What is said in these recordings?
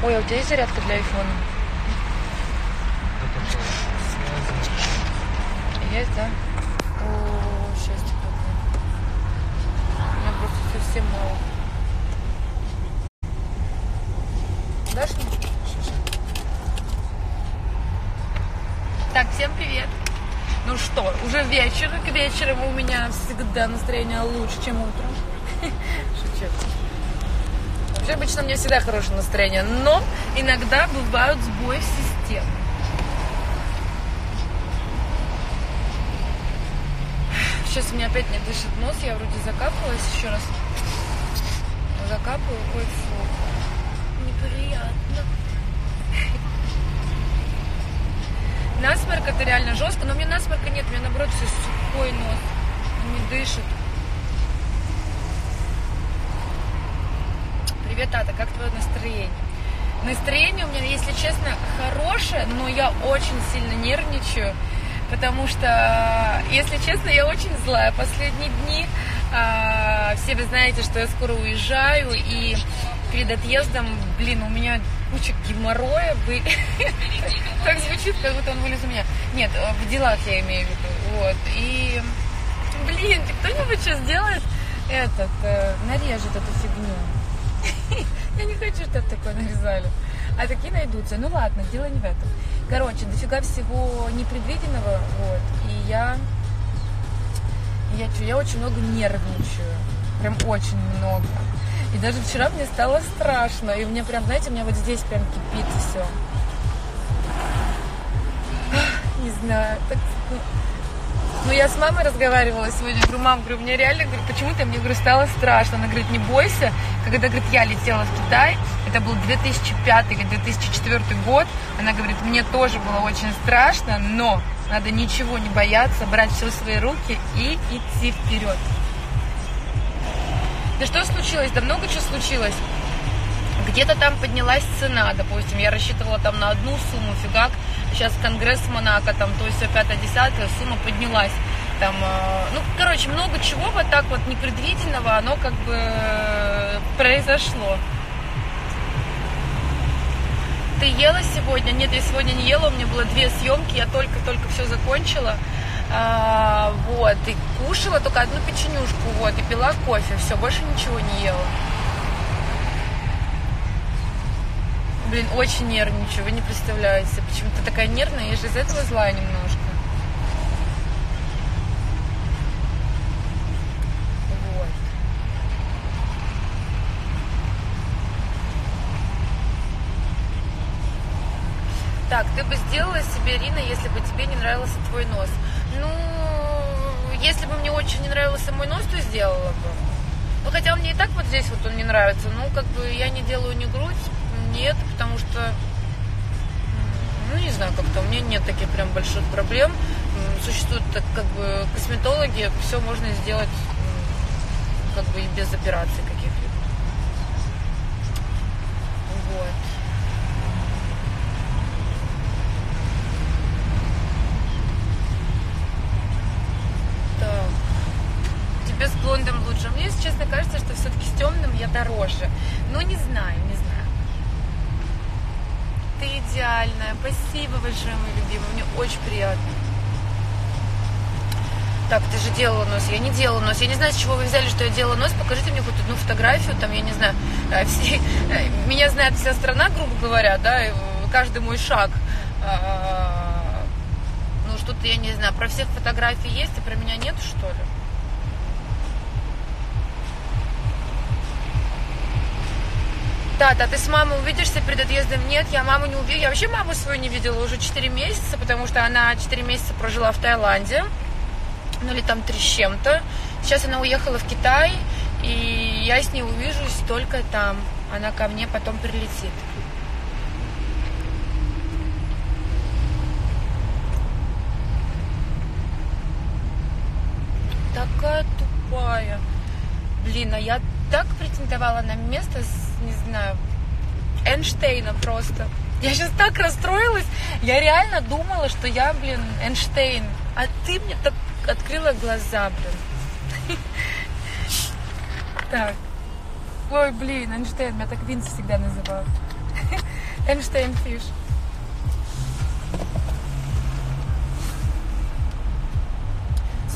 Ой, а у тебя есть зарядка для айфона? Есть, да? О, счастье какое. У меня просто совсем мало. Дашь мне? Так, всем привет. Ну что, уже вечер, к вечеру у меня всегда настроение лучше, чем утром. Шучу. Вообще обычно меня всегда хорошее настроение, но иногда бывают сбои в системе. Сейчас у меня опять не дышит нос, я вроде закапывалась еще раз. Закапываю, ой, фу. Неприятно. Насморк это реально жестко, но у меня насморка нет, у меня наоборот все сухой нос, не дышит. Привет, Тата, как твое настроение? Настроение у меня, если честно, хорошее, но я очень сильно нервничаю, потому что, если честно, я очень злая последние дни. А, все вы знаете, что я скоро уезжаю, и перед отъездом, блин, у меня куча геморроя были. Так звучит, как будто он вылез у меня. Нет, в делах я имею в виду. Вот. И, блин, кто-нибудь сейчас делает этот, э, нарежет эту фигню. Я не хочу, чтобы такое нарезали. А такие найдутся. Ну ладно, дело не в этом. Короче, дофига всего непредвиденного. Вот. И я... Я, чё, я очень много нервничаю. Прям очень много. И даже вчера мне стало страшно. И мне прям, знаете, у меня вот здесь прям кипит все. Не знаю. Так, ну, я с мамой разговаривала сегодня. Говорю, мам, говорю, мне реально, говорю, почему-то мне, говорю, стало страшно. Она говорит, не бойся. Когда, говорит, я летела в Китай, это был 2005 или 2004 год, она говорит, мне тоже было очень страшно, но надо ничего не бояться, брать все в свои руки и идти вперед. Да что случилось? Да много чего случилось. Где-то там поднялась цена, допустим, я рассчитывала там на одну сумму, фигак, сейчас Конгресс Монако, там, то есть все пятое-десятое, сумма поднялась. Там, э, ну, короче, много чего вот так вот непредвиденного, оно как бы произошло. Ты ела сегодня? Нет, я сегодня не ела, у меня было две съемки, я только-только все закончила. А, вот, и кушала только одну печенюшку, вот, и пила кофе, все, больше ничего не ела. Блин, очень нервничаю, вы не представляете, почему ты такая нервная, я же из этого злая немножко. Так, ты бы сделала себе, Ирина, если бы тебе не нравился твой нос. Ну, если бы мне очень не нравился мой нос, то сделала бы. Ну, хотя мне и так вот здесь вот он не нравится. Ну, как бы я не делаю ни грудь, нет, потому что, ну, не знаю, как-то у меня нет таких прям больших проблем. Существуют так, как бы косметологи, все можно сделать как бы и без операций каких-либо. Вот. Так. Тебе с блондом лучше. Мне, если честно, кажется, что все-таки с темным я дороже. Ну, не знаю, не знаю. Ты идеальная. Спасибо большое, мой любимый. Мне очень приятно. Так, ты же делала нос. Я не делала нос. Я не знаю, с чего вы взяли, что я делала нос. Покажите мне хоть одну фотографию. Там, я не знаю, все, меня знает вся страна, грубо говоря, да, каждый мой шаг. Ну, что-то, я не знаю, про всех фотографий есть, а про меня нет, что ли? Да, ты с мамой увидишься перед отъездом? Нет, я маму не увидела. Я вообще маму свою не видела уже 4 месяца, потому что она 4 месяца прожила в Таиланде. Ну или там три с чем-то. Сейчас она уехала в Китай, и я с ней увижусь только там. Она ко мне потом прилетит. Такая тупая. Блин, а я так претендовала на место, с, не знаю, Эйнштейна просто. Я сейчас так расстроилась. Я реально думала, что я, блин, Эйнштейн. А ты мне так открыла глаза, блин. Так. Ой, блин, Эйнштейн, меня так Винс всегда называют. Эйнштейн Фиш.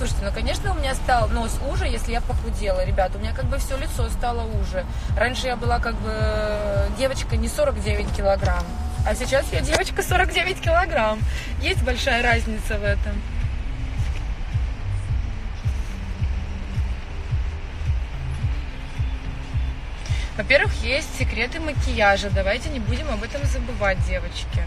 Слушайте, ну, конечно, у меня стал нос уже, если я похудела. Ребят, у меня как бы все лицо стало уже. Раньше я была как бы девочка не 49 килограмм, а сейчас я девочка 49 килограмм. Есть большая разница в этом. Во-первых, есть секреты макияжа. Давайте не будем об этом забывать, девочки.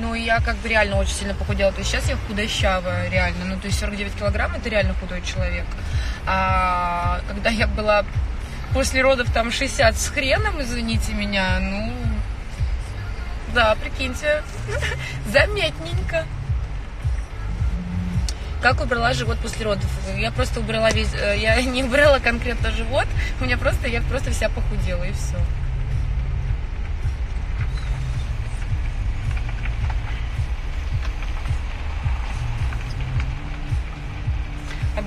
Ну, я как бы реально очень сильно похудела. То есть сейчас я худощавая, реально. Ну, то есть 49 килограмм это реально худой человек. А когда я была после родов там 60 с хреном, извините меня, ну, да, прикиньте, заметненько. Как убрала живот после родов? Я просто убрала весь, э, я не убрала конкретно живот, у меня просто, я просто вся похудела и все.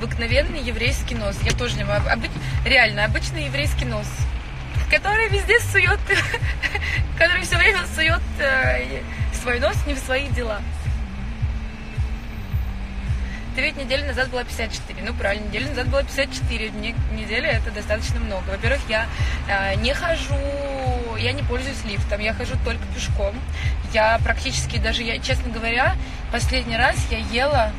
Обыкновенный еврейский нос. Я тоже не могу. Обы... Реально, обычный еврейский нос. Который везде сует, который все время сует э, свой нос не в свои дела. Ты ведь неделю назад была 54. Ну, правильно, неделю назад была 54. Мне неделя это достаточно много. Во-первых, я э, не хожу, я не пользуюсь лифтом, я хожу только пешком. Я практически даже, я, честно говоря, последний раз я ела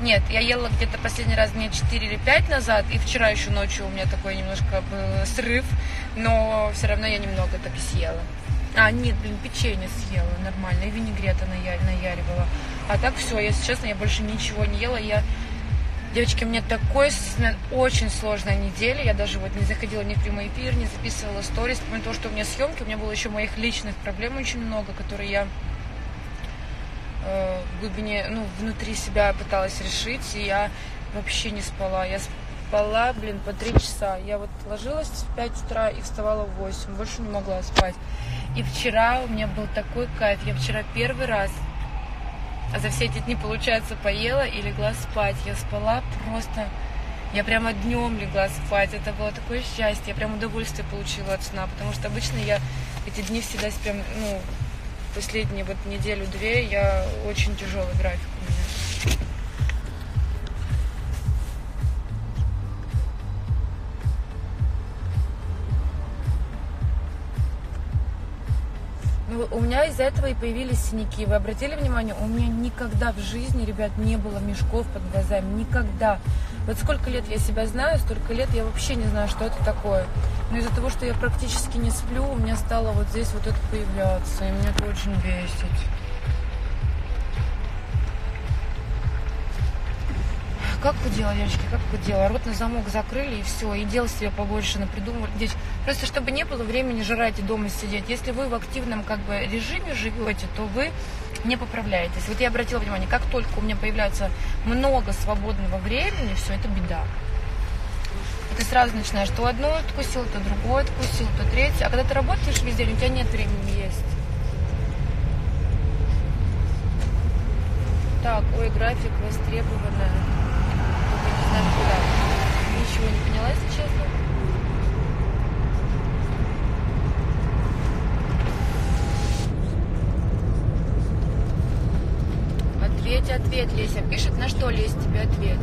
нет, я ела где-то последний раз дня 4 или 5 назад, и вчера еще ночью у меня такой немножко был срыв, но все равно я немного так съела. А, нет, блин, печенье съела нормально, и винегрета наяривала. А так все, если честно, я больше ничего не ела. Я Девочки, у меня такой очень сложная неделя. Я даже вот не заходила ни в прямой эфир, не записывала сторис. Помимо того, что у меня съемки, у меня было еще моих личных проблем очень много, которые я в глубине, ну, внутри себя пыталась решить. И я вообще не спала. Я спала, блин, по три часа. Я вот ложилась в 5 утра и вставала в 8. Больше не могла спать. И вчера у меня был такой кайф. Я вчера первый раз за все эти дни, получается, поела и легла спать. Я спала просто... Я прямо днем легла спать. Это было такое счастье. Я прям удовольствие получила от сна. Потому что обычно я эти дни всегда прям, ну, последние вот неделю-две я очень тяжелый график у меня. Ну, у меня из-за этого и появились синяки. Вы обратили внимание, у меня никогда в жизни, ребят, не было мешков под глазами. Никогда. Вот сколько лет я себя знаю, столько лет я вообще не знаю, что это такое. Но из-за того, что я практически не сплю, у меня стало вот здесь вот это появляться. И меня это очень бесит. как худела, девочки, как худела. Рот на замок закрыли и все, и дел себе побольше напридумывали. Здесь просто чтобы не было времени жрать и дома сидеть. Если вы в активном как бы режиме живете, то вы не поправляетесь. Вот я обратила внимание, как только у меня появляется много свободного времени, все, это беда. Ты сразу начинаешь то одно откусил, то другое откусил, то третье. А когда ты работаешь везде, у тебя нет времени есть. Так, ой, график востребованная знаю куда. Ничего не поняла, если честно. Ответь, ответь, Леся. Пишет, на что Лесь тебе ответить.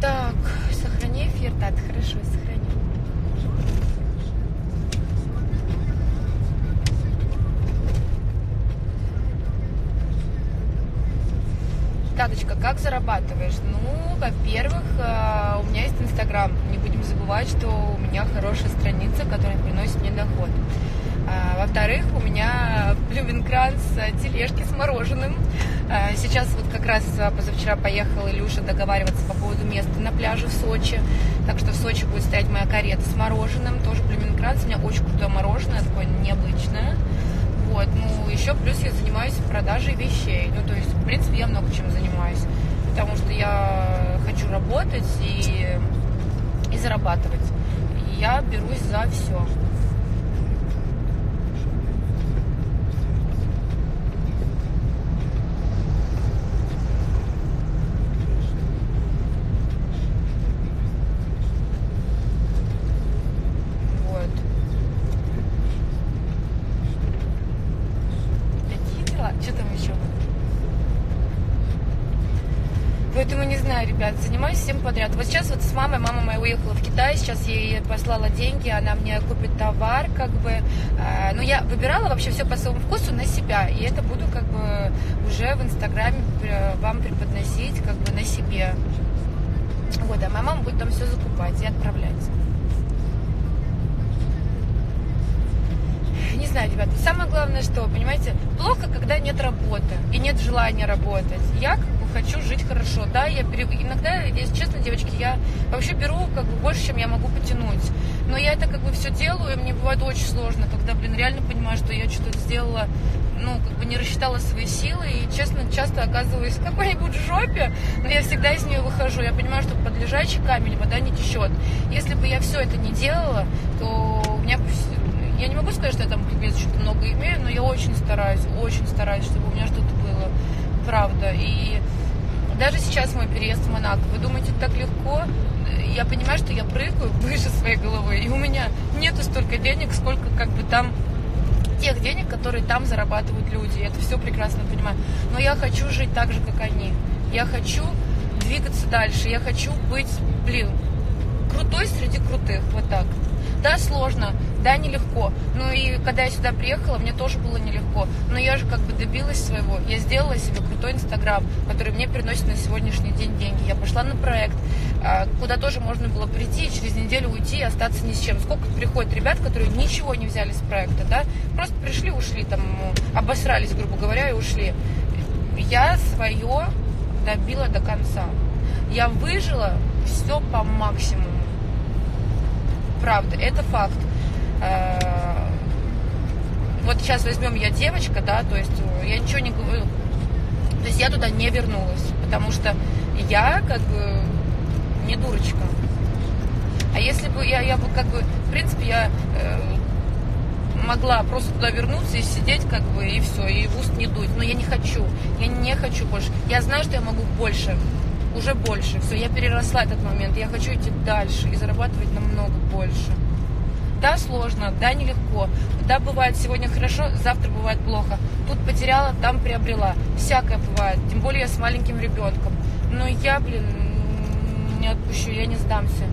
Так, сохрани эфир, так, хорошо, сохрани. Таточка, как зарабатываешь? Ну, во-первых, э, у меня есть Инстаграм. Не будем забывать, что у меня хорошая страница, которая приносит мне доход. А, во-вторых, у меня Блюменкранц тележки с мороженым. А, сейчас вот как раз позавчера поехала Илюша договариваться по поводу места на пляже в Сочи. Так что в Сочи будет стоять моя карета с мороженым. Тоже Блюменкранц. У меня очень крутое мороженое, такое необычное. Вот, ну, еще плюс я занимаюсь продажей вещей. Ну, то есть, в принципе, я много чем занимаюсь. Потому что я хочу работать и, и зарабатывать. И я берусь за все. знаю, ребят, занимаюсь всем подряд. Вот сейчас вот с мамой, мама моя уехала в Китай, сейчас ей послала деньги, она мне купит товар, как бы. Э, но я выбирала вообще все по своему вкусу на себя, и это буду как бы уже в Инстаграме вам преподносить как бы на себе. Вот, а моя мама будет там все закупать и отправлять. не знаю, ребята, самое главное, что, понимаете, плохо, когда нет работы и нет желания работать. Я как хочу жить хорошо, да, я пере... иногда, если честно, девочки, я вообще беру как бы больше, чем я могу потянуть. Но я это как бы все делаю, и мне бывает очень сложно, когда, блин, реально понимаю, что я что-то сделала, ну, как бы не рассчитала свои силы, и, честно, часто оказываюсь в какой-нибудь жопе, но я всегда из нее выхожу. Я понимаю, что под лежачий камень вода не течет. Если бы я все это не делала, то у меня я не могу сказать, что я там пипец что-то много имею, но я очень стараюсь, очень стараюсь, чтобы у меня что-то было. Правда. И даже сейчас мой переезд в Монако, вы думаете, так легко? Я понимаю, что я прыгаю выше своей головы, и у меня нету столько денег, сколько как бы там тех денег, которые там зарабатывают люди. Я это все прекрасно понимаю. Но я хочу жить так же, как они. Я хочу двигаться дальше. Я хочу быть, блин, крутой среди крутых. Вот так. Да, сложно, да, нелегко. Ну и когда я сюда приехала, мне тоже было нелегко. Но я же как бы добилась своего. Я сделала себе крутой Инстаграм, который мне приносит на сегодняшний день деньги. Я пошла на проект, а, куда тоже можно было прийти через неделю уйти и остаться ни с чем. Сколько приходит ребят, которые ничего не взяли с проекта, да? Просто пришли, ушли, там, обосрались, грубо говоря, и ушли. Я свое добила до конца. Я выжила все по максимуму правда, это факт. Э, вот сейчас возьмем я девочка, да, то есть э, я ничего не говорю, то есть я туда не вернулась, потому что я как бы не дурочка. А если бы я, я бы как бы, в принципе, я э, могла просто туда вернуться и сидеть как бы и все, и в уст не дуть. Но я не хочу, я не хочу больше. Я знаю, что я могу больше, уже больше. Все, я переросла этот момент. Я хочу идти дальше и зарабатывать намного больше. Да, сложно, да, нелегко. Да, бывает сегодня хорошо, завтра бывает плохо. Тут потеряла, там приобрела. Всякое бывает. Тем более я с маленьким ребенком. Но я, блин, не отпущу, я не сдамся.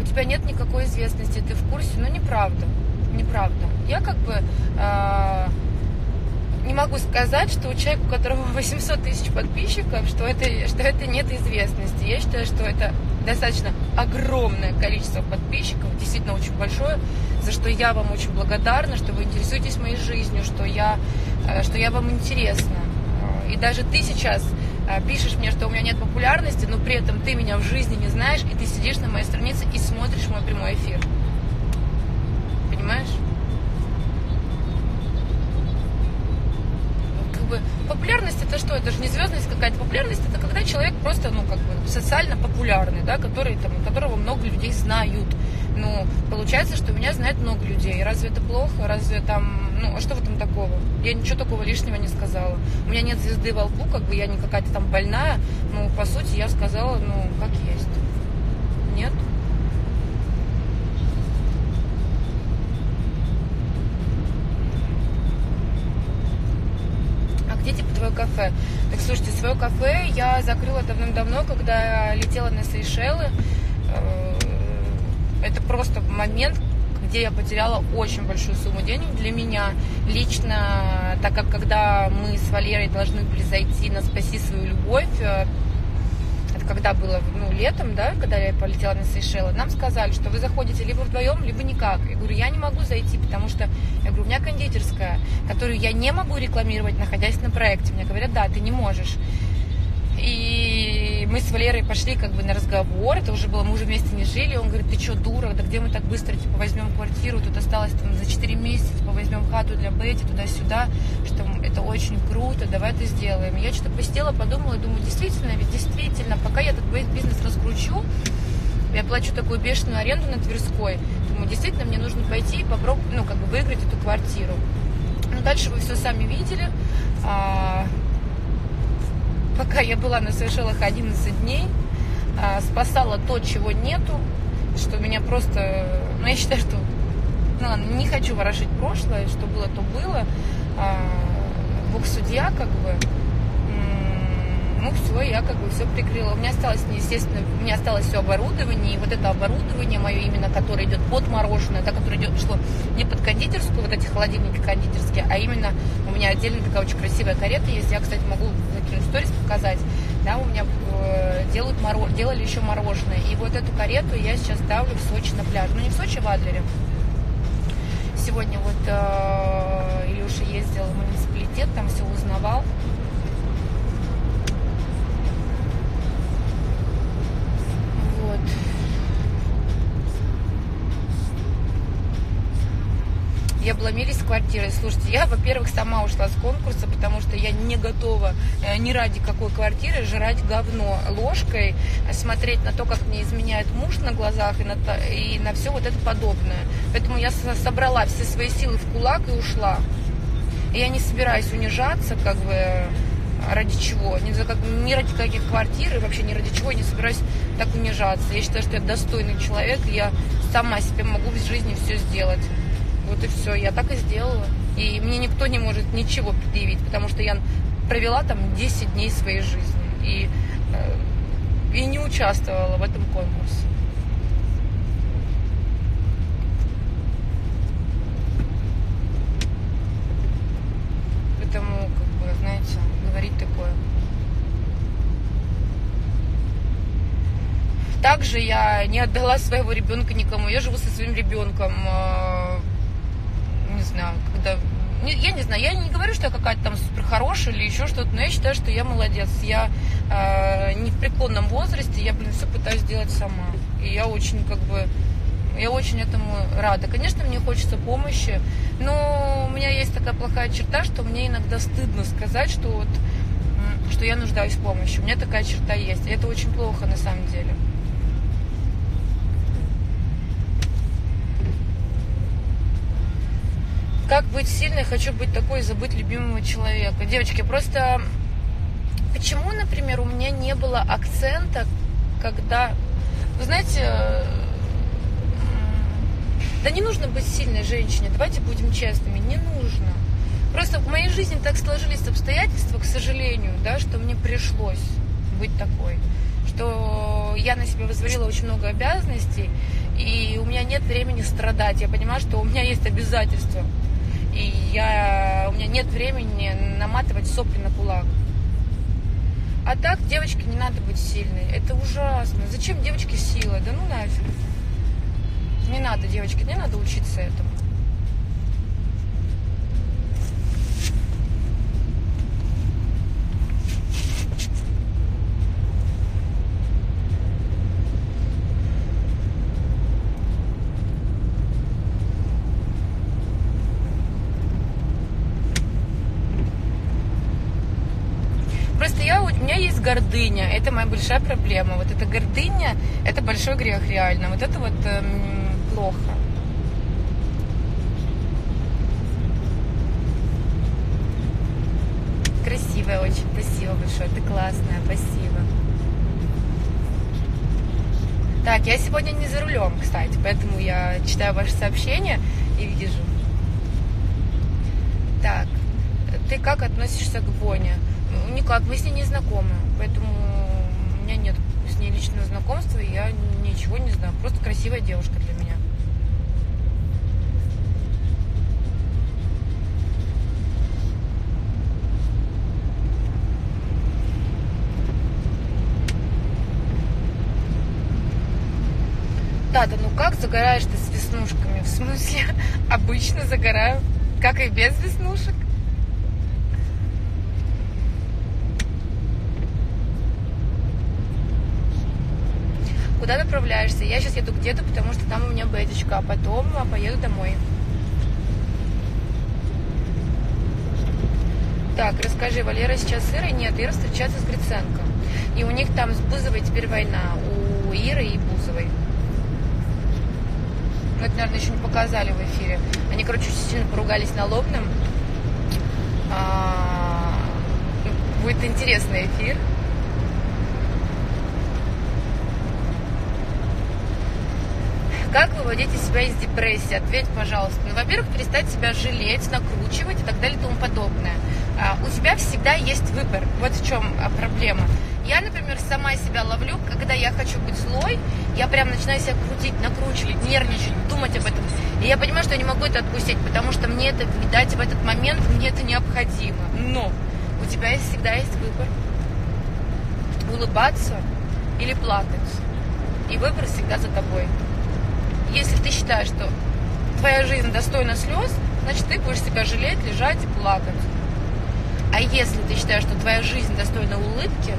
У тебя нет никакой известности, ты в курсе, но неправда неправда. Я как бы э, не могу сказать, что у человека, у которого 800 тысяч подписчиков, что это, что это нет известности. Я считаю, что это достаточно огромное количество подписчиков, действительно очень большое, за что я вам очень благодарна, что вы интересуетесь моей жизнью, что я, э, что я вам интересна. И даже ты сейчас э, пишешь мне, что у меня нет популярности, но при этом ты меня в жизни не знаешь, и ты сидишь на моей странице и смотришь мой прямой эфир понимаешь? Как бы популярность это что? Это же не звездность какая-то. Популярность это когда человек просто, ну, как бы социально популярный, да, который, там, которого много людей знают. Ну, получается, что меня знает много людей. Разве это плохо? Разве там, ну, а что в этом такого? Я ничего такого лишнего не сказала. У меня нет звезды во лбу, как бы я не какая-то там больная. Ну, по сути, я сказала, ну, как есть. Нет. Твое кафе? Так слушайте, свое кафе я закрыла давным-давно, когда летела на Сейшелы. Э, это просто момент, где я потеряла очень большую сумму денег для меня лично, так как когда мы с Валерой должны были зайти на «Спаси свою любовь», э, когда было ну, летом, да, когда я полетела на Сейшелы, нам сказали, что вы заходите либо вдвоем, либо никак. Я говорю, я не могу зайти, потому что, я говорю, у меня кондитерская, которую я не могу рекламировать, находясь на проекте. Мне говорят, да, ты не можешь. И мы с Валерой пошли как бы на разговор, это уже было, мы уже вместе не жили, он говорит, ты что, дура, да где мы так быстро, типа, возьмем квартиру, тут осталось там за 4 месяца, типа, возьмем хату для Бетти, туда-сюда, что это очень круто, давай это сделаем. Я что-то посидела, подумала, думаю, действительно, ведь действительно, пока я этот бизнес раскручу, я плачу такую бешеную аренду на Тверской, думаю, действительно, мне нужно пойти и попробовать, ну, как бы выиграть эту квартиру. Ну, дальше вы все сами видели, а, пока я была на Сейшелах 11 дней, а, спасала то, чего нету, что меня просто... Ну, я считаю, что Ну ладно, не хочу ворошить прошлое, что было, то было. А, Бог судья, как бы. Ну все, я как бы все прикрыла. У меня осталось, естественно, у меня осталось все оборудование, и вот это оборудование мое именно, которое идет под мороженое, да, которое идет, шло не под кондитерскую, вот эти холодильники кондитерские, а именно у меня отдельно такая очень красивая карета есть. Я, кстати, могу закинуть сторис показать. Да, у меня э, делают моро... делали еще мороженое. И вот эту карету я сейчас ставлю в Сочи на пляж. Ну, не в Сочи, а в Адлере сегодня вот э, Илюша ездил в муниципалитет, там все узнавал. Я обломились с квартирой. Слушайте, я, во-первых, сама ушла с конкурса, потому что я не готова э, ни ради какой квартиры жрать говно ложкой, смотреть на то, как мне изменяет муж на глазах и на, и на все вот это подобное. Поэтому я собрала все свои силы в кулак и ушла. И я не собираюсь унижаться, как бы, ради чего, ни, за как, ни ради каких квартир, и вообще ни ради чего не собираюсь так унижаться. Я считаю, что я достойный человек, и я сама себе могу в жизни все сделать. Вот и все, я так и сделала. И мне никто не может ничего предъявить, потому что я провела там 10 дней своей жизни и, э, и не участвовала в этом конкурсе. Поэтому, как бы, знаете, говорить такое. Также я не отдала своего ребенка никому. Я живу со своим ребенком знаю, когда... Я не знаю, я не говорю, что я какая-то там супер хорошая или еще что-то, но я считаю, что я молодец. Я э, не в преклонном возрасте, я, блин, все пытаюсь делать сама. И я очень, как бы, я очень этому рада. Конечно, мне хочется помощи, но у меня есть такая плохая черта, что мне иногда стыдно сказать, что вот что я нуждаюсь в помощи. У меня такая черта есть. И это очень плохо на самом деле. Как быть сильной, хочу быть такой, забыть любимого человека. Девочки, просто почему, например, у меня не было акцента, когда, вы знаете, да не нужно быть сильной женщиной, давайте будем честными, не нужно. Просто в моей жизни так сложились обстоятельства, к сожалению, да, что мне пришлось быть такой, что я на себя возвалила очень много обязанностей, и у меня нет времени страдать. Я понимаю, что у меня есть обязательства и я, у меня нет времени наматывать сопли на кулак. А так, девочки, не надо быть сильной. Это ужасно. Зачем девочке сила? Да ну нафиг. Не надо, девочки, не надо учиться этому. Гордыня, это моя большая проблема. Вот эта гордыня, это большой грех реально. Вот это вот эм, плохо. Красивая очень, спасибо большое, ты классная, спасибо. Так, я сегодня не за рулем, кстати, поэтому я читаю ваши сообщения и вижу. Так, ты как относишься к Боне? никак, мы с ней не знакомы, поэтому меня нет с ней личного знакомства, и я ничего не знаю. Просто красивая девушка для меня. Да, да, ну как загораешь ты с веснушками? В смысле, обычно загораю, как и без веснушек. Куда направляешься? Я сейчас еду где-то, потому что там у меня беточка, а потом а, поеду домой. Так, расскажи, Валера сейчас с Ирой? Нет, Ира встречается с Гриценко. И у них там с Бузовой теперь война. У Иры и Бузовой. Ну, это, наверное, еще не показали в эфире. Они, короче, очень сильно поругались на лобном. А, ну, будет интересный эфир. Как выводить из себя из депрессии? Ответь, пожалуйста. Ну, во-первых, перестать себя жалеть, накручивать и так далее и тому подобное. А, у тебя всегда есть выбор. Вот в чем а, проблема. Я, например, сама себя ловлю, когда я хочу быть злой, я прям начинаю себя крутить, накручивать, нервничать, думать об этом. И я понимаю, что я не могу это отпустить, потому что мне это, видать, в этот момент мне это необходимо. Но у тебя всегда есть выбор. Улыбаться или плакать. И выбор всегда за тобой. Если ты считаешь, что твоя жизнь достойна слез, значит, ты будешь себя жалеть, лежать и плакать. А если ты считаешь, что твоя жизнь достойна улыбки,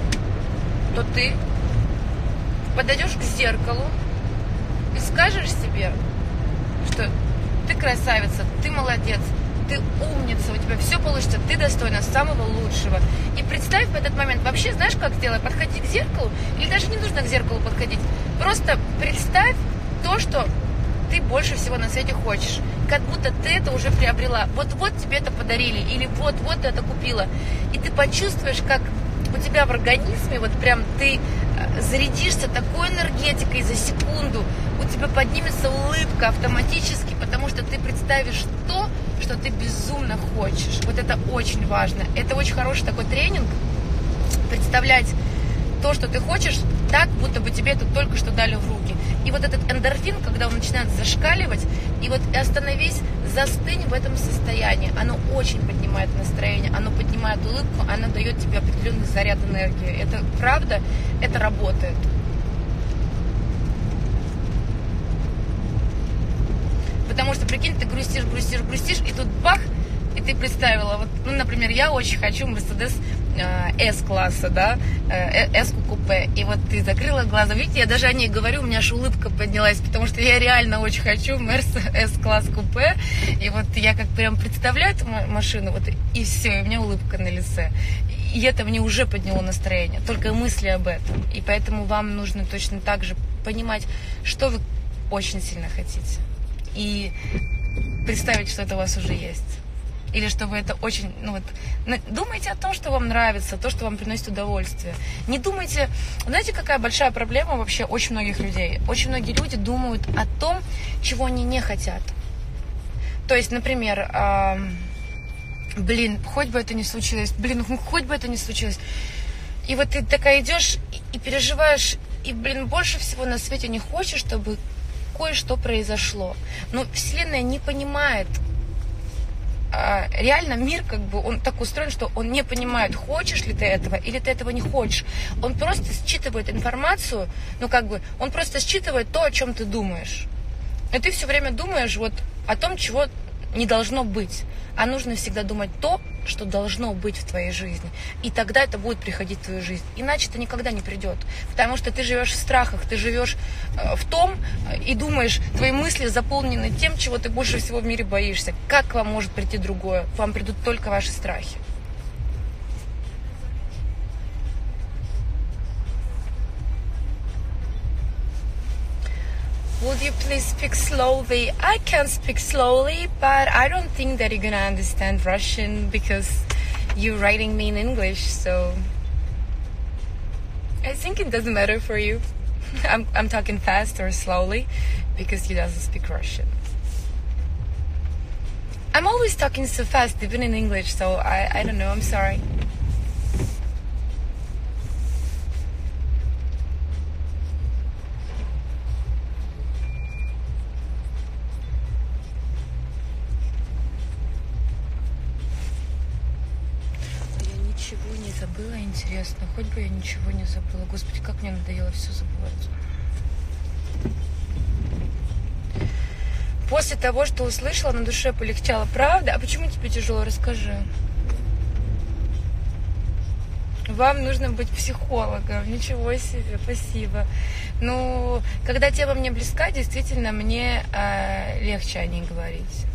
то ты подойдешь к зеркалу и скажешь себе, что ты красавица, ты молодец, ты умница, у тебя все получится, ты достойна самого лучшего. И представь в этот момент, вообще знаешь, как сделать? Подходи к зеркалу, или даже не нужно к зеркалу подходить. Просто представь то, что ты больше всего на свете хочешь. Как будто ты это уже приобрела. Вот-вот тебе это подарили, или вот-вот ты это купила. И ты почувствуешь, как у тебя в организме, вот прям ты э, зарядишься такой энергетикой за секунду, у тебя поднимется улыбка автоматически, потому что ты представишь то, что ты безумно хочешь. Вот это очень важно. Это очень хороший такой тренинг, представлять то, что ты хочешь, так, будто бы тебе это только что дали в руки. И вот этот эндорфин, когда он начинает зашкаливать, и вот остановись, застынь в этом состоянии. Оно очень поднимает настроение, оно поднимает улыбку, оно дает тебе определенный заряд энергии. Это правда, это работает. Потому что, прикинь, ты грустишь, грустишь, грустишь, и тут бах, и ты представила, вот, ну, например, я очень хочу Мерседес с-класса, да, S-купе. И вот ты закрыла глаза. Видите, я даже о ней говорю, у меня аж улыбка поднялась, потому что я реально очень хочу Мерс S-класс купе. И вот я как прям представляю эту машину, вот и все, и у меня улыбка на лице. И это мне уже подняло настроение, только мысли об этом. И поэтому вам нужно точно так же понимать, что вы очень сильно хотите. И представить, что это у вас уже есть или что вы это очень, ну вот, думайте о том, что вам нравится, то, что вам приносит удовольствие. Не думайте, знаете, какая большая проблема вообще очень многих людей? Очень многие люди думают о том, чего они не хотят. То есть, например, э, блин, хоть бы это не случилось, блин, хоть бы это не случилось. И вот ты такая идешь и, и переживаешь, и, блин, больше всего на свете не хочешь, чтобы кое-что произошло. Но Вселенная не понимает, реально мир как бы он так устроен, что он не понимает, хочешь ли ты этого или ты этого не хочешь. Он просто считывает информацию, ну как бы он просто считывает то, о чем ты думаешь. И ты все время думаешь вот о том, чего не должно быть. А нужно всегда думать то, что должно быть в твоей жизни. И тогда это будет приходить в твою жизнь. Иначе это никогда не придет. Потому что ты живешь в страхах, ты живешь э, в том э, и думаешь, твои мысли заполнены тем, чего ты больше всего в мире боишься. Как к вам может прийти другое? К вам придут только ваши страхи. Would you please speak slowly? I can speak slowly, but I don't think that you're gonna understand Russian because you're writing me in English, so I think it doesn't matter for you. I'm, I'm talking fast or slowly because you doesn't speak Russian. I'm always talking so fast, even in English, so I, I don't know, I'm sorry. Интересно. Хоть бы я ничего не забыла. Господи, как мне надоело все забывать. После того, что услышала, на душе полегчало. Правда? А почему тебе тяжело? Расскажи. Вам нужно быть психологом. Ничего себе, спасибо. Ну, когда тема мне близка, действительно, мне э, легче о ней говорить.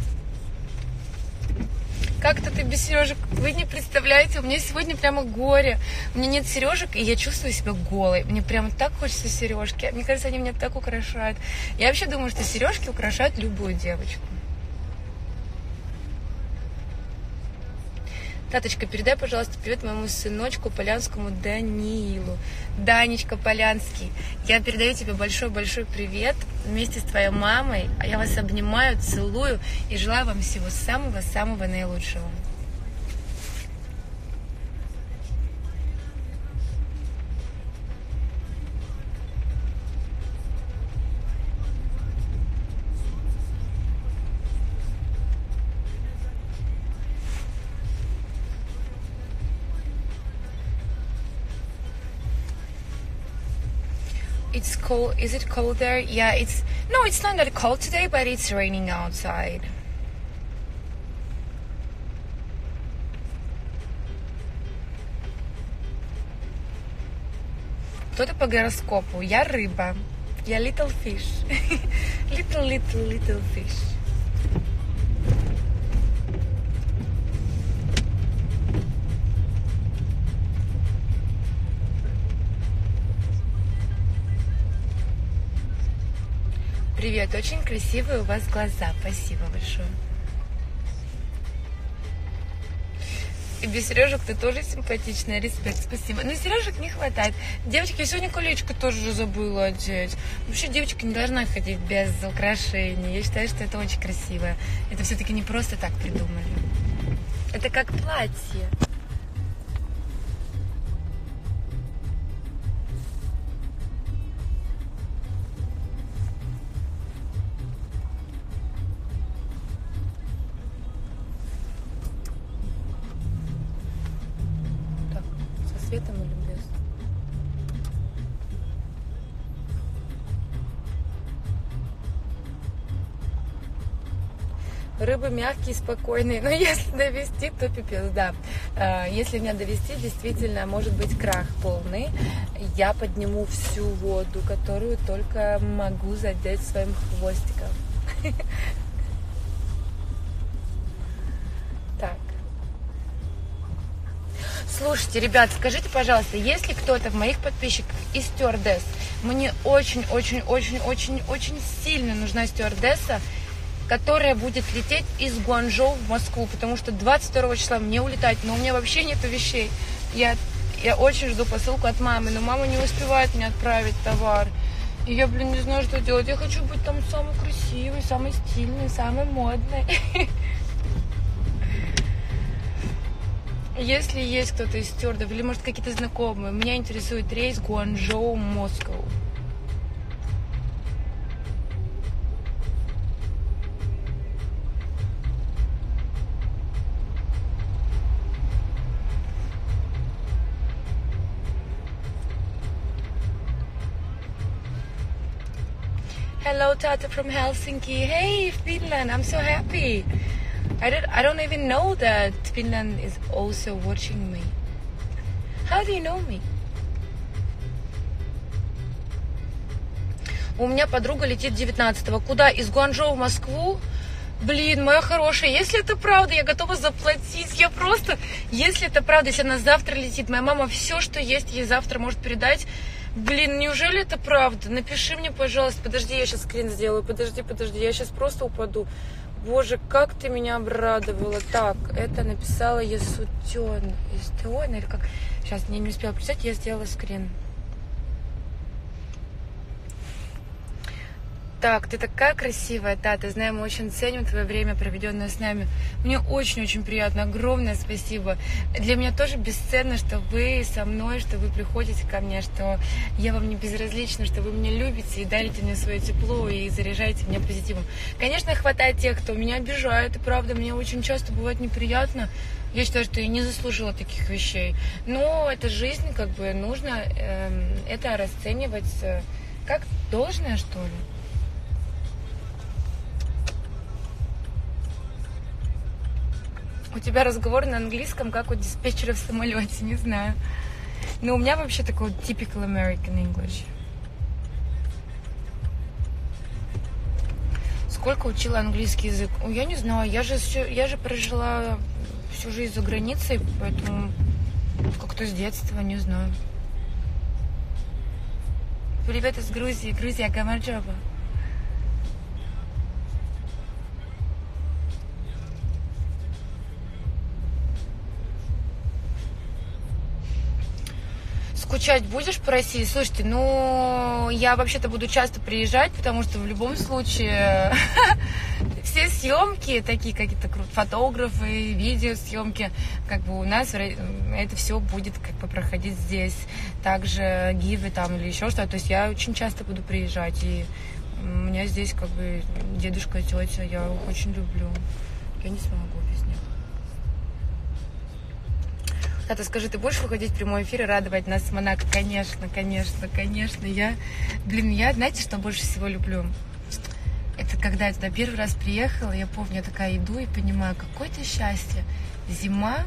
Как-то ты без сережек. Вы не представляете, у меня сегодня прямо горе. У меня нет сережек, и я чувствую себя голой. Мне прямо так хочется сережки. Мне кажется, они меня так украшают. Я вообще думаю, что сережки украшают любую девочку. Таточка, передай, пожалуйста, привет моему сыночку Полянскому Даниилу. Данечка Полянский, я передаю тебе большой-большой привет вместе с твоей мамой. А я вас обнимаю, целую и желаю вам всего самого-самого наилучшего. cold. Is it cold there? Yeah, it's no, it's not that cold today, but it's raining outside. Кто-то по гороскопу. Я рыба. Я little fish. little, little, little fish. Привет, очень красивые у вас глаза. Спасибо большое. И без сережек ты тоже симпатичная. Респект, спасибо. Но сережек не хватает. Девочки, я сегодня колечко тоже забыла одеть. Вообще девочка не должна ходить без украшений. Я считаю, что это очень красиво. Это все-таки не просто так придумали. Это как платье. Рыбы мягкие, спокойные, но если довести, то пипец, да. А, если меня довести, действительно, может быть крах полный. Я подниму всю воду, которую только могу задеть своим хвостиком. Слушайте, ребят, скажите, пожалуйста, если кто-то в моих подписчиках из стюардесс, мне очень-очень-очень-очень-очень сильно нужна стюардесса, которая будет лететь из Гуанчжоу в Москву, потому что 22 числа мне улетать, но у меня вообще нету вещей. Я, я очень жду посылку от мамы, но мама не успевает мне отправить товар. И я, блин, не знаю, что делать. Я хочу быть там самой красивой, самой стильной, самой модной. Если есть кто-то из стюардов или, может, какие-то знакомые, меня интересует рейс Гуанчжоу-Москва. Hello, Tata from Helsinki. Hey, Finland, I'm so happy. I don't, I don't even know that Finland is also watching me. How do you know me? У меня подруга летит 19-го. Куда? Из Гуанчжоу в Москву? Блин, моя хорошая, если это правда, я готова заплатить. Я просто, если это правда, если она завтра летит, моя мама все, что есть, ей завтра может передать. Блин, неужели это правда? Напиши мне, пожалуйста. Подожди, я сейчас скрин сделаю. Подожди, подожди, я сейчас просто упаду. Боже, как ты меня обрадовала. Так, это написала Ясутен. Ясутен или как? Сейчас, не, не успела прочитать, я сделала скрин. Так, ты такая красивая, Тата. Знаю, мы очень ценим твое время, проведенное с нами. Мне очень-очень приятно. Огромное спасибо. Для меня тоже бесценно, что вы со мной, что вы приходите ко мне, что я вам не безразлична, что вы меня любите и дарите мне свое тепло и заряжаете меня позитивом. Конечно, хватает тех, кто меня обижает, и правда, мне очень часто бывает неприятно. Я считаю, что я не заслужила таких вещей. Но это жизнь, как бы нужно э, это расценивать э, как должное, что ли. У тебя разговор на английском, как у диспетчера в самолете, не знаю. Но у меня вообще такой typical American English. Сколько учила английский язык? Я не знаю, я же, все, я же прожила всю жизнь за границей, поэтому как-то с детства, не знаю. Привет из Грузии. Грузия, Гамарджоба. Скучать будешь по России? Слушайте, ну, я вообще-то буду часто приезжать, потому что в любом случае все съемки, такие какие-то фотографы, видеосъемки, как бы у нас это все будет как бы проходить здесь. Также гивы там или еще что-то. То есть я очень часто буду приезжать. И у меня здесь как бы дедушка, тетя, я их очень люблю. Я не смогу Тата, скажи, ты будешь выходить в прямой эфир и радовать нас с Монако? Конечно, конечно, конечно. Я, блин, я, знаете, что больше всего люблю? Это когда я туда первый раз приехала, я помню, я такая иду и понимаю, какое-то счастье. Зима,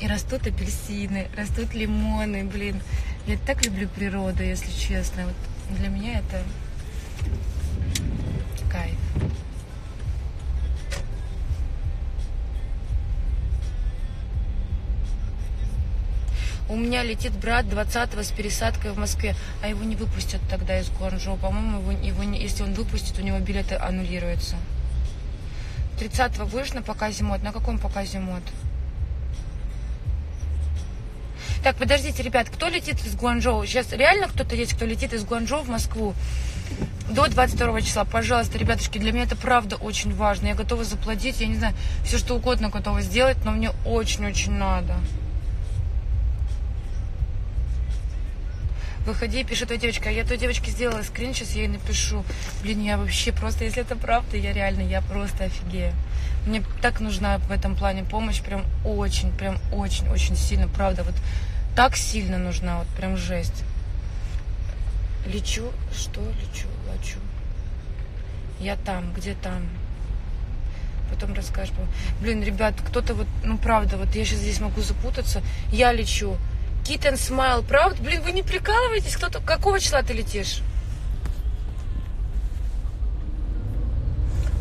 и растут апельсины, растут лимоны, блин. Я так люблю природу, если честно. Вот для меня это кайф. У меня летит брат 20-го с пересадкой в Москве, а его не выпустят тогда из Гуанчжоу. По-моему, его, его не, если он выпустит, у него билеты аннулируются. 30-го будешь на показе мод? На каком показе мод? Так, подождите, ребят, кто летит из Гуанчжоу? Сейчас реально кто-то есть, кто летит из Гуанчжоу в Москву? До 22 числа, пожалуйста, ребятушки, для меня это правда очень важно. Я готова заплатить, я не знаю, все что угодно готова сделать, но мне очень-очень надо. Выходи пиши той девочке. А я той девочке сделала скрин, сейчас я ей напишу. Блин, я вообще просто, если это правда, я реально, я просто офигею. Мне так нужна в этом плане помощь, прям очень, прям очень, очень сильно, правда, вот так сильно нужна, вот прям жесть. Лечу, что лечу, лечу. Я там, где там? Потом расскажешь. Блин, ребят, кто-то вот, ну правда, вот я сейчас здесь могу запутаться. Я лечу. Kitten Smile, правда? Блин, вы не прикалываетесь? Кто-то... Какого числа ты летишь?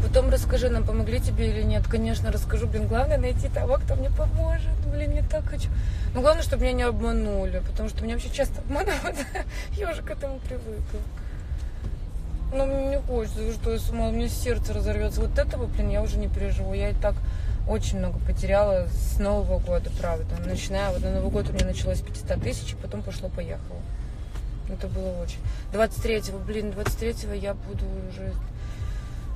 Потом расскажи, нам помогли тебе или нет. Конечно, расскажу. Блин, главное найти того, кто мне поможет. Блин, я так хочу. Но главное, чтобы меня не обманули, потому что меня вообще часто обманывают. Я уже к этому привыкла. Но мне не хочется, что я с ума, меня сердце разорвется. Вот этого, блин, я уже не переживу. Я и так очень много потеряла с Нового года, правда. Начиная, вот на Новый год у меня началось 500 тысяч, и потом пошло-поехало. Это было очень. 23-го, блин, 23-го я буду уже...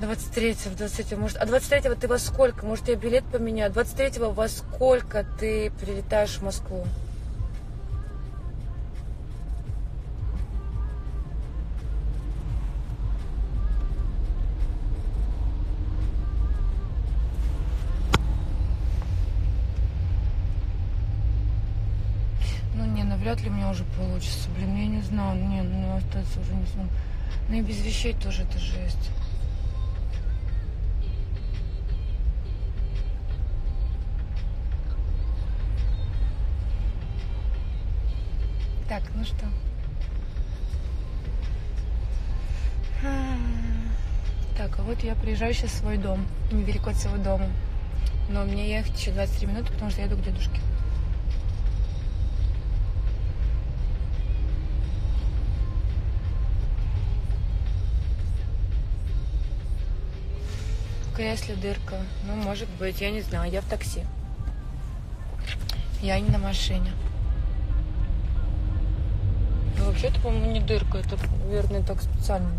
23-го, 23 может... А 23-го ты во сколько? Может, я билет поменяю? 23-го во сколько ты прилетаешь в Москву? Вряд ли мне уже получится. Блин, я не знаю. Не, ну остаться уже не знаю. Ну и без вещей тоже это жесть. Так, ну что? Так, а вот я приезжаю сейчас в свой дом, недалеко от своего дома. Но мне ехать еще 23 минуты, потому что я еду к дедушке. Кресле дырка. Ну, может быть, я не знаю, я в такси. Я не на машине. Ну, вообще-то, по-моему, не дырка. Это, наверное, так специально.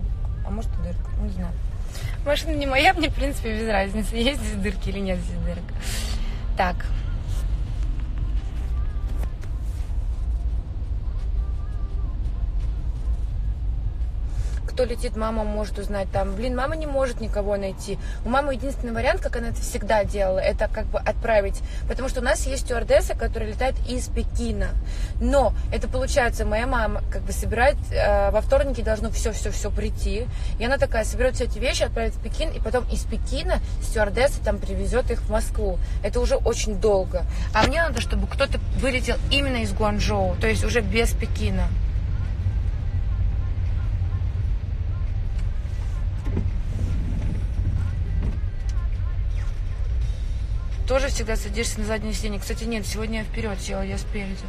А может и дырка, не знаю. Машина не моя, мне, в принципе, без разницы, есть здесь дырки или нет здесь дырок. Так, кто летит, мама может узнать там. Блин, мама не может никого найти. У мамы единственный вариант, как она это всегда делала, это как бы отправить. Потому что у нас есть стюардесса, которая летает из Пекина. Но это получается, моя мама как бы собирает, э, во вторнике должно все-все-все прийти. И она такая соберет все эти вещи, отправит в Пекин, и потом из Пекина стюардесса там привезет их в Москву. Это уже очень долго. А мне надо, чтобы кто-то вылетел именно из Гуанчжоу, то есть уже без Пекина. тоже всегда садишься на заднее сиденье. Кстати, нет, сегодня я вперед села, я спереди.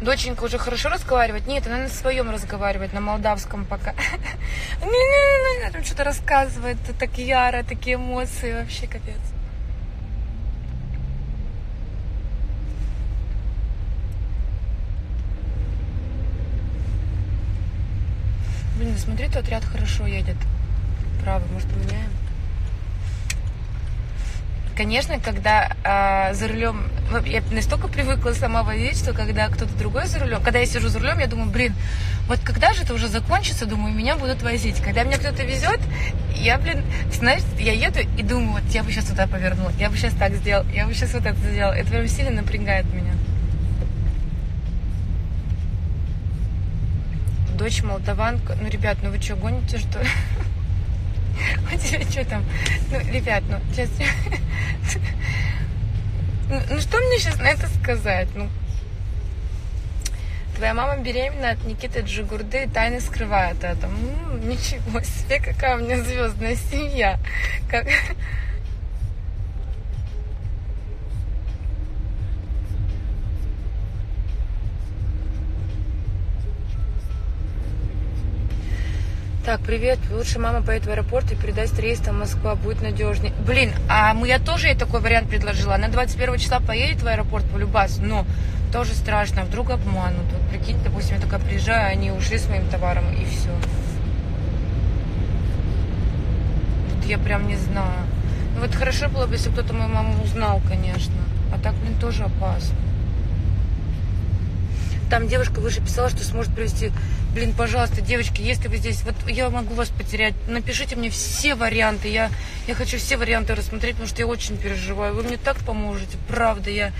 Доченька уже хорошо разговаривает? Нет, она на своем разговаривает, на молдавском пока. Ну, она там что-то рассказывает, так яро, такие эмоции, вообще капец. Блин, смотри, тот ряд хорошо едет. Правый, может, поменяем? Конечно, когда э, за рулем, ну, я настолько привыкла сама водить, что когда кто-то другой за рулем, когда я сижу за рулем, я думаю, блин, вот когда же это уже закончится, думаю, меня будут возить. Когда меня кто-то везет, я, блин, знаешь, я еду и думаю, вот я бы сейчас туда повернула, я бы сейчас так сделал, я бы сейчас вот это сделал. Это прям сильно напрягает меня. Дочь молдаванка. Ну, ребят, ну вы что, гоните, что ли? У тебя что там? Ну, ребят, ну, сейчас... Ну, ну, что мне сейчас на это сказать? Ну, твоя мама беременна от Никиты Джигурды и тайны скрывает это. М-м, ничего себе, какая у меня звездная семья. Как... Так, привет. Лучше мама поедет в аэропорт и передаст рейс, там Москва будет надежнее. Блин, а мы, я тоже ей такой вариант предложила. Она 21 числа поедет в аэропорт по Любас, но тоже страшно, вдруг обманут. Вот прикинь, допустим, я такая приезжаю, они ушли с моим товаром, и все. Вот я прям не знаю. Ну вот хорошо было бы, если кто-то мою маму узнал, конечно. А так, блин, тоже опасно. Там девушка выше писала, что сможет привести блин, пожалуйста, девочки, если вы здесь, вот я могу вас потерять, напишите мне все варианты, я, я хочу все варианты рассмотреть, потому что я очень переживаю, вы мне так поможете, правда, я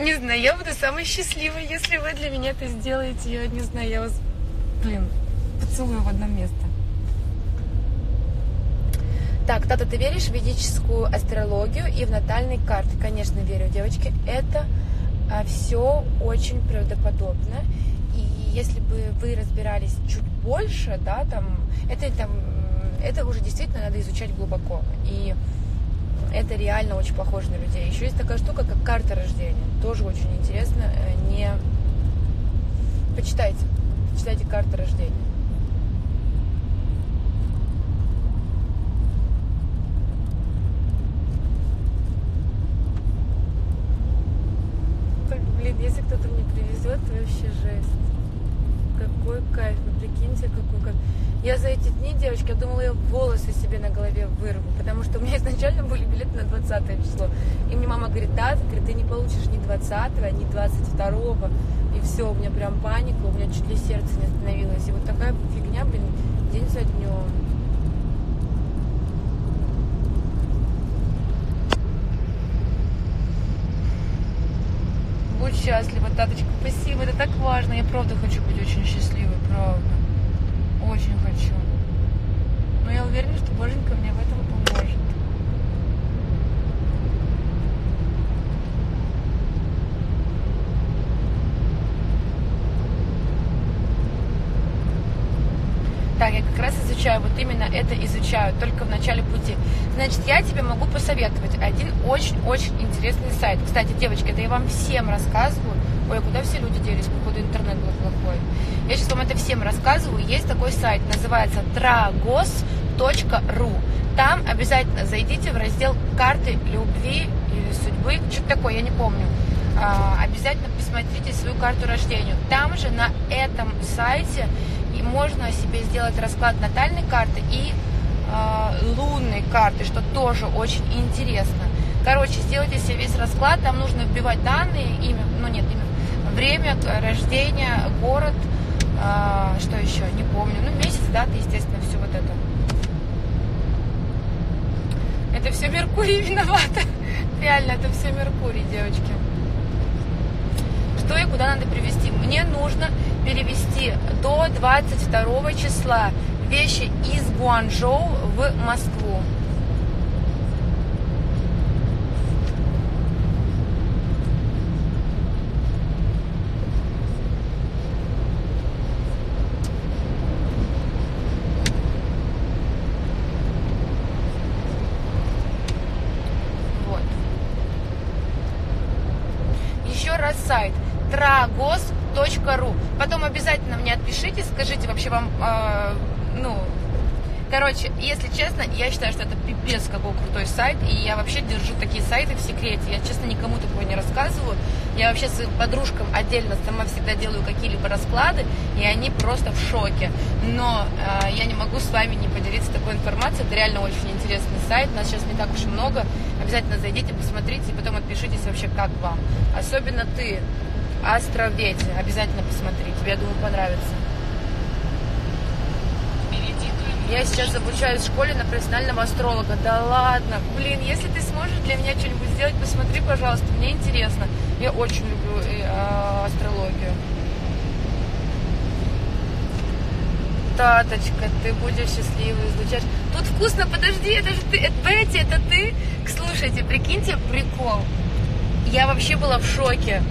не знаю, я буду самой счастливой, если вы для меня это сделаете, я не знаю, я вас, блин, поцелую в одно место. Так, Тата, ты веришь в ведическую астрологию и в натальные карты? Конечно, верю, девочки. Это а, все очень правдоподобно если бы вы разбирались чуть больше, да, там, это там, это уже действительно надо изучать глубоко. И это реально очень похоже на людей. Еще есть такая штука, как карта рождения. Тоже очень интересно. Э, не почитайте. Почитайте карты рождения. Блин, если кто-то мне привезет, то вообще жесть какой кайф, вы прикиньте, какой кайф. Я за эти дни, девочки, я думала, я волосы себе на голове вырву, потому что у меня изначально были билеты на 20 число. И мне мама говорит, да, говорит, ты не получишь ни 20 ни 22 И все, у меня прям паника, у меня чуть ли сердце не остановилось. И вот такая фигня, блин, день за днем. Будь счастлива, Таточка, спасибо, это так важно. Я правда хочу быть очень счастливой, правда. Очень хочу. Но я уверена, что Боженька мне в этом поможет. Так, я как раз изучаю, вот именно это изучаю, только в начале пути. Значит, я тебе могу посоветовать один очень-очень интересный сайт. Кстати, девочки, это я вам всем рассказываю. Ой, куда все люди делись? Походу интернет был плохой. Я сейчас вам это всем рассказываю. Есть такой сайт, называется tragos.ru. Там обязательно зайдите в раздел карты любви или судьбы, что-то такое, я не помню. А, обязательно посмотрите свою карту рождения. Там же на этом сайте и можно себе сделать расклад натальной карты и э, лунной карты, что тоже очень интересно. Короче, сделайте себе весь расклад, там нужно вбивать данные, имя, ну нет, имя, время рождения, город, э, что еще, не помню, ну месяц, дата, естественно, все вот это. Это все Меркурий виновата. Реально, это все Меркурий, девочки что и куда надо привезти. Мне нужно перевести до 22 числа вещи из Гуанчжоу в Москву. Вот. Еще раз сайт tragos.ru. Потом обязательно мне отпишите, скажите вообще вам, э, ну, Короче, если честно, я считаю, что это пипец какой крутой сайт, и я вообще держу такие сайты в секрете. Я, честно, никому такого не рассказываю. Я вообще своим подружкам отдельно сама всегда делаю какие-либо расклады, и они просто в шоке. Но э, я не могу с вами не поделиться такой информацией. Это реально очень интересный сайт. Нас сейчас не так уж много. Обязательно зайдите, посмотрите, и потом отпишитесь вообще, как вам. Особенно ты, Астровети. Обязательно посмотри. Тебе, я думаю, понравится. Я сейчас обучаюсь в школе на профессионального астролога. Да ладно, блин, если ты сможешь для меня что-нибудь сделать, посмотри, пожалуйста, мне интересно. Я очень люблю э, э, астрологию. Таточка, ты будешь счастливой, излучаешь. Тут вкусно, подожди, это же ты, это Бетти, это ты. Слушайте, прикиньте, прикол. Я вообще была в шоке.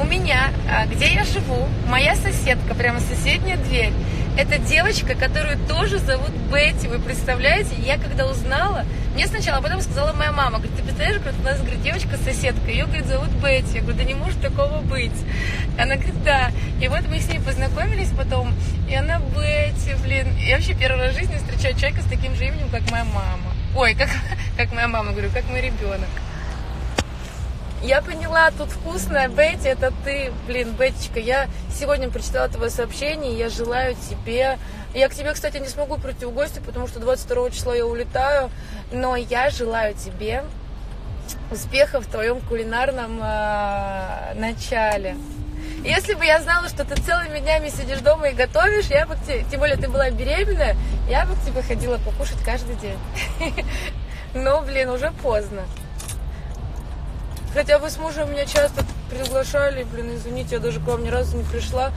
У меня, а, где я живу, моя соседка, прямо соседняя дверь, это девочка, которую тоже зовут Бетти, вы представляете? Я когда узнала, мне сначала, а потом сказала моя мама, говорит, ты представляешь, говорит, у нас, говорит, девочка-соседка, ее, говорит, зовут Бетти. Я говорю, да не может такого быть. Она говорит, да. И вот мы с ней познакомились потом, и она Бетти, блин. Я вообще первый раз в жизни встречаю человека с таким же именем, как моя мама. Ой, как, как моя мама, говорю, как мой ребенок. Я поняла, тут вкусная Бетти, это ты, блин, Бетечка. Я сегодня прочитала твое сообщение, я желаю тебе... Я к тебе, кстати, не смогу прийти в гости, потому что 22 числа я улетаю, но я желаю тебе успеха в твоем кулинарном э, начале. Если бы я знала, что ты целыми днями сидишь дома и готовишь, я бы к тебе, тем более ты была беременная, я бы к тебе ходила покушать каждый день. Но, блин, уже поздно. Хотя вы с мужем меня часто приглашали, блин, извините, я даже к вам ни разу не пришла.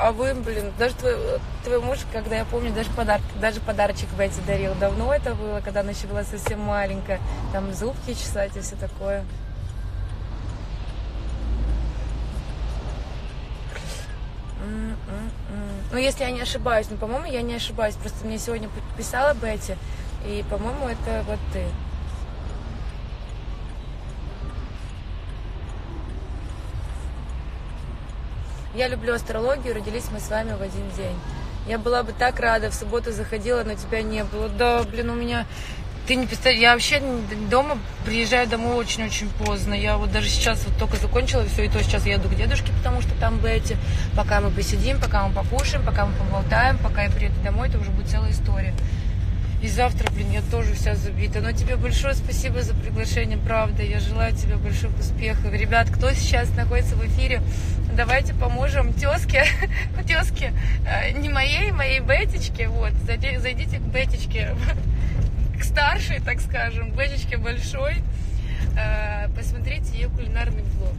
А вы, блин, даже твой, твой муж, когда я помню, даже, подарок, даже подарочек эти дарил. Давно это было, когда она еще была совсем маленькая. Там зубки чесать и все такое. Ну, если я не ошибаюсь, ну, по-моему, я не ошибаюсь. Просто мне сегодня писала Бетти, и, по-моему, это вот ты. Я люблю астрологию, родились мы с вами в один день. Я была бы так рада, в субботу заходила, но тебя не было. Да, блин, у меня... Ты не представляешь, я вообще дома приезжаю домой очень-очень поздно. Я вот даже сейчас вот только закончила все, и то сейчас еду к дедушке, потому что там Бетти. Пока мы посидим, пока мы покушаем, пока мы поболтаем, пока я приеду домой, это уже будет целая история. И завтра, блин, я тоже вся забита. Но тебе большое спасибо за приглашение, правда. Я желаю тебе больших успехов. Ребят, кто сейчас находится в эфире, давайте поможем тезке, тезке, э, не моей, моей Бетечке, вот, зайдите к Бетечке, к старшей, так скажем, к Бетечке большой, э, посмотрите ее кулинарный блог.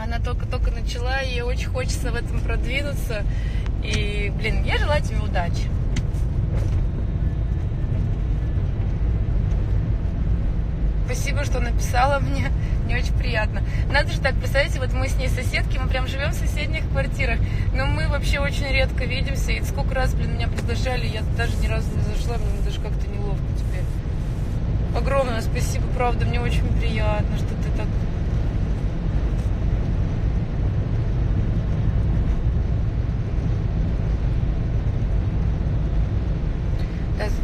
Она только-только начала, ей очень хочется в этом продвинуться. И, блин, я желаю тебе удачи. Спасибо, что написала мне. Мне очень приятно. Надо же так, представляете, вот мы с ней соседки, мы прям живем в соседних квартирах, но мы вообще очень редко видимся. И сколько раз, блин, меня приглашали, я даже ни разу не зашла, мне даже как-то неловко теперь. Огромное спасибо, правда, мне очень приятно, что ты так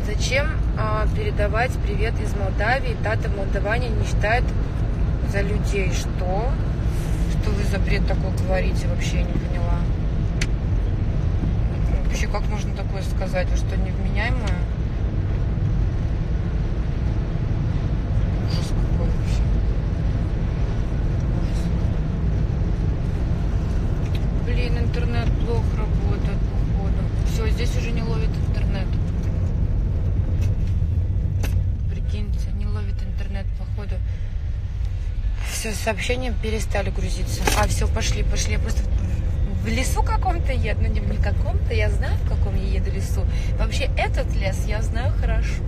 Зачем э, передавать привет из Молдавии? Тата Молдаване не считает за людей. Что? Что вы за бред такой говорите? Вообще не поняла. Вообще, как можно такое сказать? Вы что, невменяемая? Ужас какой вообще. Ужас. Блин, интернет плохо работает, походу. Все, здесь уже не ловит интернет. все, сообщения перестали грузиться. А, все, пошли, пошли. Я просто в лесу каком-то еду. Ну, не в каком-то, я знаю, в каком я еду лесу. Вообще, этот лес я знаю хорошо.